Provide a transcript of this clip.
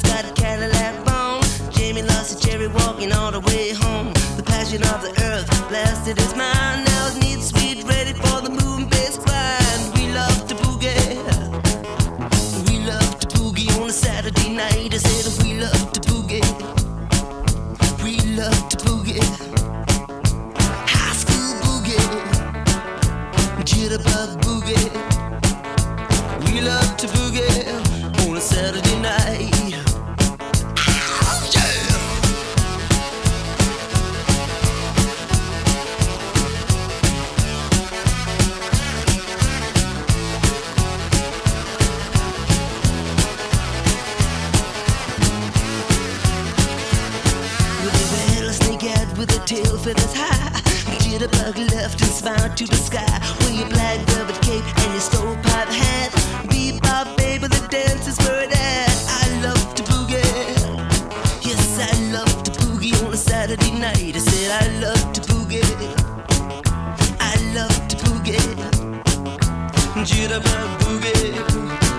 Charlotte's got a Cadillac bone. Jamie loves a cherry walking all the way home. The passion of the earth blasted his mind. Now it needs sweet, ready for the moon based grind. We love to boogie. We love to boogie on a Saturday night. I said, We love to boogie. We love to boogie. High school boogie. Jitterbug boogie. We love to boogie. tail feathers high. Jitterbug left and smiled to the sky. With your black velvet cape and your stovepipe hat. Bebop, baby, the dance is where it at. I love to boogie. Yes, I love to boogie on a Saturday night. I said I love to boogie. I love to boogie. Jitterbug boogie.